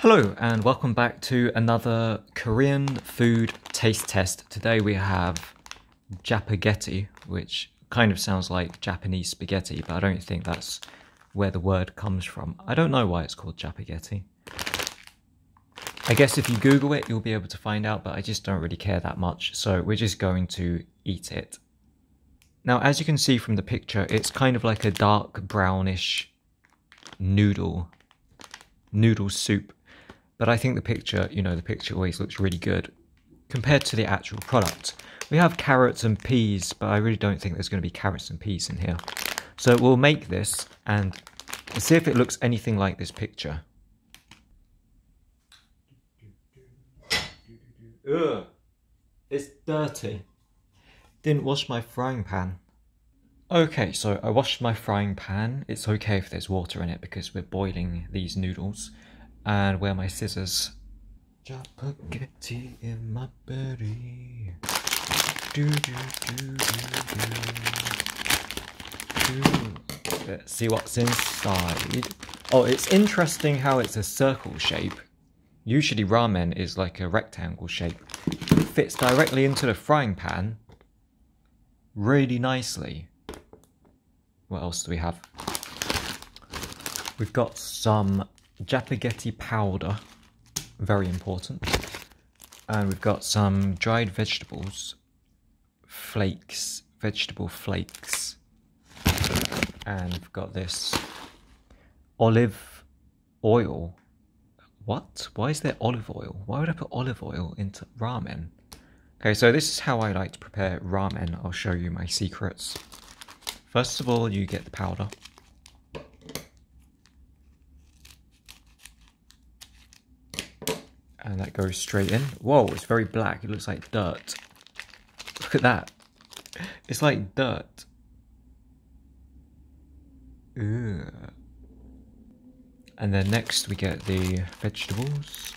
Hello and welcome back to another Korean food taste test. Today we have Japaghetti, which kind of sounds like Japanese spaghetti, but I don't think that's where the word comes from. I don't know why it's called Japaghetti. I guess if you Google it, you'll be able to find out, but I just don't really care that much, so we're just going to eat it. Now, as you can see from the picture, it's kind of like a dark brownish noodle, noodle soup. But I think the picture, you know, the picture always looks really good compared to the actual product. We have carrots and peas, but I really don't think there's going to be carrots and peas in here. So we'll make this and see if it looks anything like this picture. Ugh, it's dirty. Didn't wash my frying pan. Okay, so I washed my frying pan. It's okay if there's water in it because we're boiling these noodles. And where are my scissors? In my belly. Do, do, do, do, do. Let's see what's inside. Oh, it's interesting how it's a circle shape. Usually ramen is like a rectangle shape. It fits directly into the frying pan really nicely. What else do we have? We've got some Japaghetti powder, very important. And we've got some dried vegetables, flakes, vegetable flakes. And we've got this olive oil. What? Why is there olive oil? Why would I put olive oil into ramen? Okay, so this is how I like to prepare ramen. I'll show you my secrets. First of all, you get the powder. And that goes straight in. Whoa, it's very black. It looks like dirt. Look at that. It's like dirt. Ugh. And then next we get the vegetables.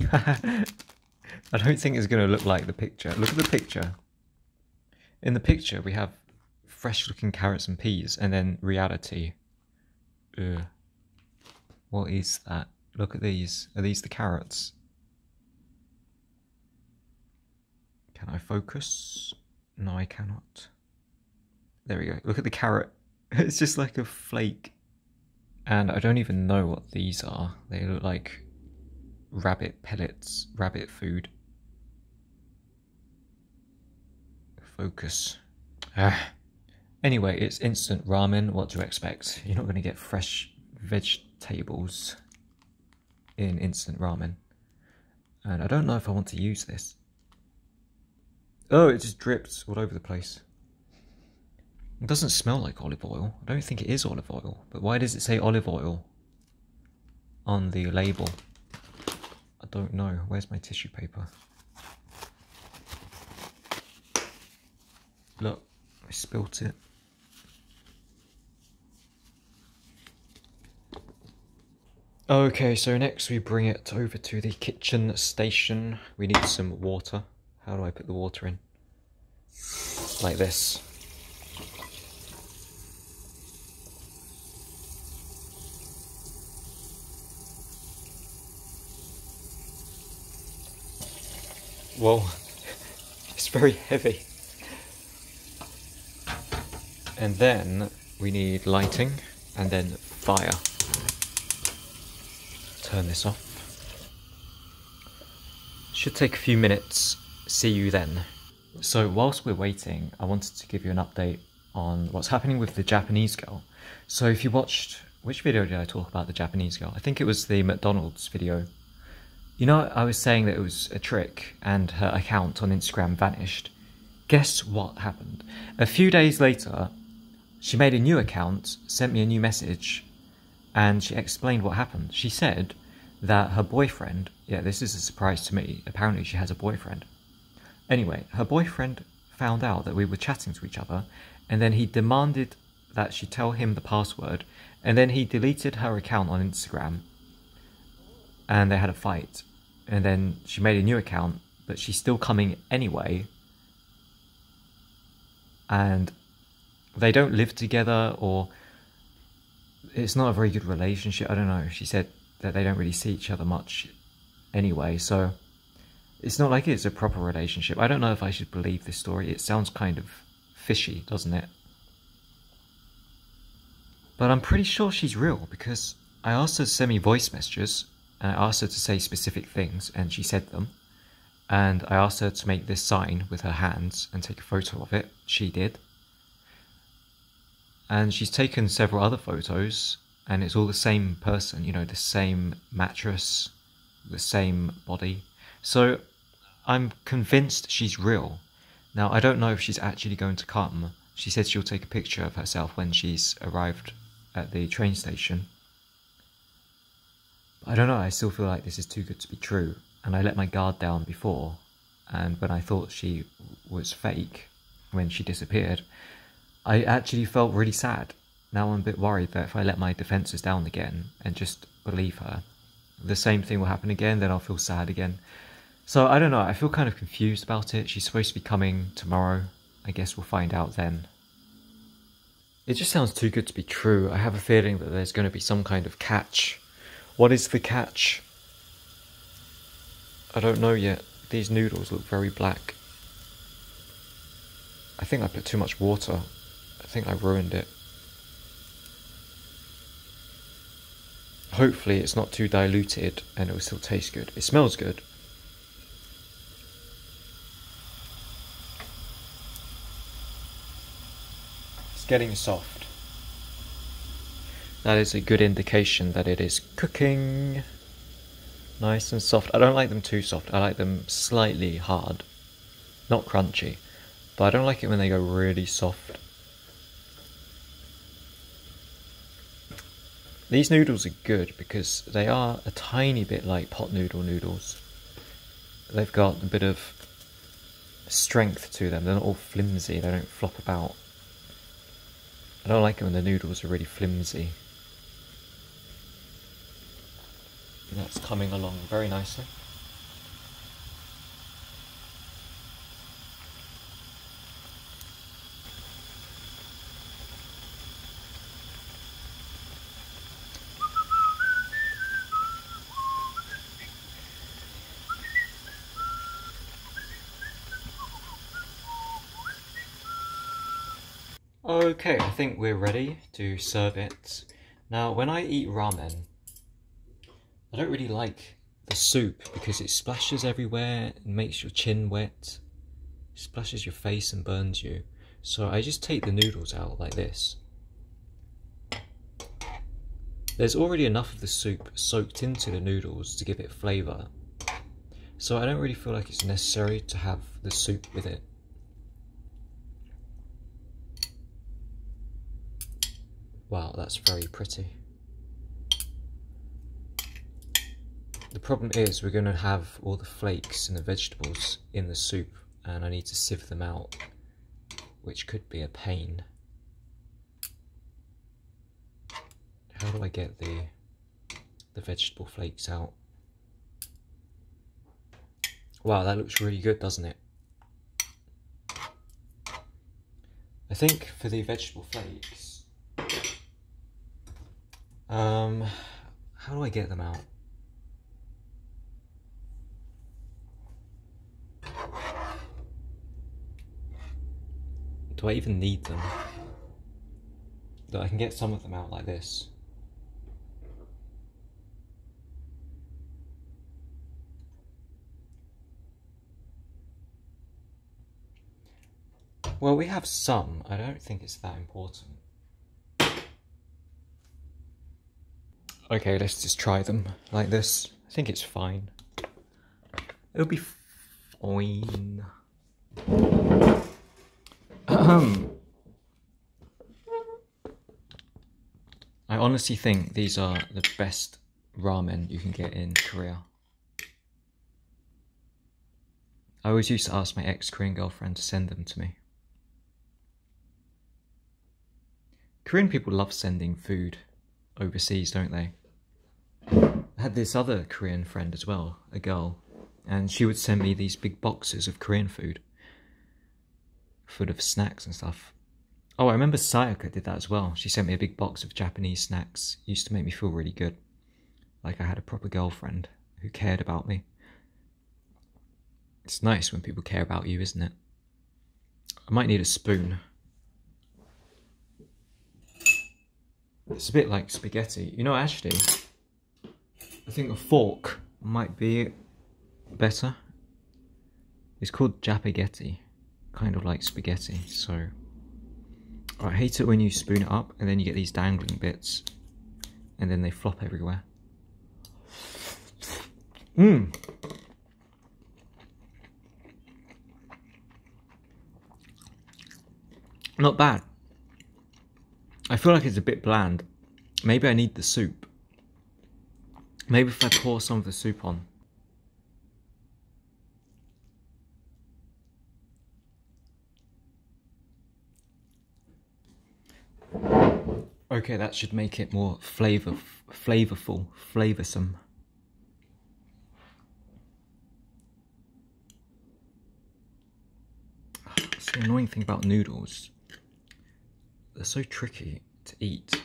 I don't think it's going to look like the picture. Look at the picture. In the picture, we have fresh looking carrots and peas, and then reality. Ugh. What is that? Look at these. Are these the carrots? Can I focus? No, I cannot. There we go. Look at the carrot. It's just like a flake. And I don't even know what these are. They look like rabbit pellets, rabbit food. Focus. Ah. Anyway, it's instant ramen. What to expect? You're not going to get fresh vegetables in instant ramen. And I don't know if I want to use this. Oh, it just drips all over the place. It doesn't smell like olive oil. I don't think it is olive oil. But why does it say olive oil on the label? I don't know. Where's my tissue paper? Look, I spilt it. Okay, so next we bring it over to the kitchen station. We need some water. How do I put the water in? Like this. Whoa, it's very heavy. And then we need lighting and then fire. Turn this off. Should take a few minutes. See you then. So whilst we're waiting, I wanted to give you an update on what's happening with the Japanese girl. So if you watched, which video did I talk about the Japanese girl? I think it was the McDonald's video you know, I was saying that it was a trick and her account on Instagram vanished. Guess what happened? A few days later, she made a new account, sent me a new message, and she explained what happened. She said that her boyfriend, yeah, this is a surprise to me, apparently she has a boyfriend. Anyway, her boyfriend found out that we were chatting to each other, and then he demanded that she tell him the password, and then he deleted her account on Instagram, and they had a fight and then she made a new account, but she's still coming anyway. And they don't live together, or it's not a very good relationship. I don't know. She said that they don't really see each other much anyway, so it's not like it's a proper relationship. I don't know if I should believe this story. It sounds kind of fishy, doesn't it? But I'm pretty sure she's real because I asked her to send me voice messages and I asked her to say specific things and she said them. And I asked her to make this sign with her hands and take a photo of it. She did. And she's taken several other photos and it's all the same person, you know, the same mattress, the same body. So I'm convinced she's real. Now, I don't know if she's actually going to come. She said she'll take a picture of herself when she's arrived at the train station. I don't know, I still feel like this is too good to be true. And I let my guard down before, and when I thought she was fake, when she disappeared, I actually felt really sad. Now I'm a bit worried that if I let my defences down again and just believe her, the same thing will happen again, then I'll feel sad again. So I don't know, I feel kind of confused about it. She's supposed to be coming tomorrow. I guess we'll find out then. It just sounds too good to be true. I have a feeling that there's going to be some kind of catch. What is the catch? I don't know yet. These noodles look very black. I think I put too much water. I think I ruined it. Hopefully it's not too diluted and it will still taste good. It smells good. It's getting soft. That is a good indication that it is cooking. Nice and soft. I don't like them too soft. I like them slightly hard. Not crunchy. But I don't like it when they go really soft. These noodles are good because they are a tiny bit like pot noodle noodles. They've got a bit of strength to them. They're not all flimsy. They don't flop about. I don't like it when the noodles are really flimsy. And that's coming along very nicely. Okay, I think we're ready to serve it. Now, when I eat ramen, I don't really like the soup because it splashes everywhere and makes your chin wet, splashes your face and burns you. So I just take the noodles out like this. There's already enough of the soup soaked into the noodles to give it flavour. So I don't really feel like it's necessary to have the soup with it. Wow, that's very pretty. The problem is we're going to have all the flakes and the vegetables in the soup and I need to sieve them out, which could be a pain. How do I get the, the vegetable flakes out? Wow, that looks really good, doesn't it? I think for the vegetable flakes, um, how do I get them out? Do I even need them? That I can get some of them out like this. Well, we have some. I don't think it's that important. Okay, let's just try them like this. I think it's fine. It'll be fine. I honestly think these are the best ramen you can get in Korea. I always used to ask my ex-Korean girlfriend to send them to me. Korean people love sending food overseas, don't they? Had this other Korean friend as well, a girl, and she would send me these big boxes of Korean food, full of snacks and stuff. Oh, I remember Sayaka did that as well. She sent me a big box of Japanese snacks. It used to make me feel really good. Like I had a proper girlfriend who cared about me. It's nice when people care about you, isn't it? I might need a spoon. It's a bit like spaghetti. You know, actually, I think a fork might be better. It's called Japaghetti, kind of like spaghetti, so... I hate it when you spoon it up and then you get these dangling bits and then they flop everywhere. Mmm. Not bad. I feel like it's a bit bland. Maybe I need the soup. Maybe if I pour some of the soup on. Okay, that should make it more flavor, flavorful, flavorsome. That's the annoying thing about noodles. They're so tricky to eat.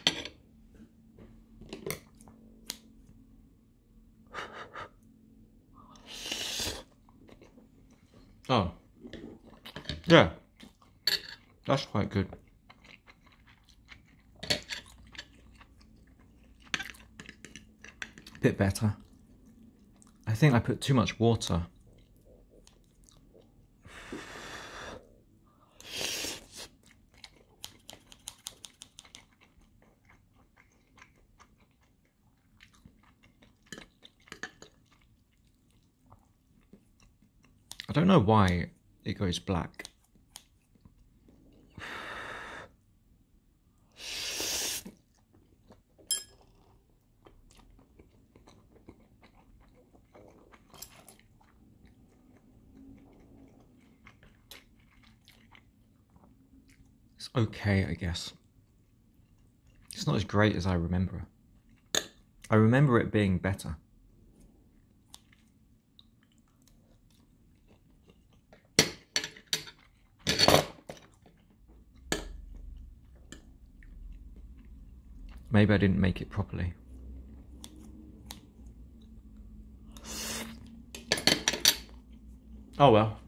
Oh. Yeah. That's quite good. Bit better. I think I put too much water. I don't know why it goes black. Okay, I guess. It's not as great as I remember. I remember it being better. Maybe I didn't make it properly. Oh well.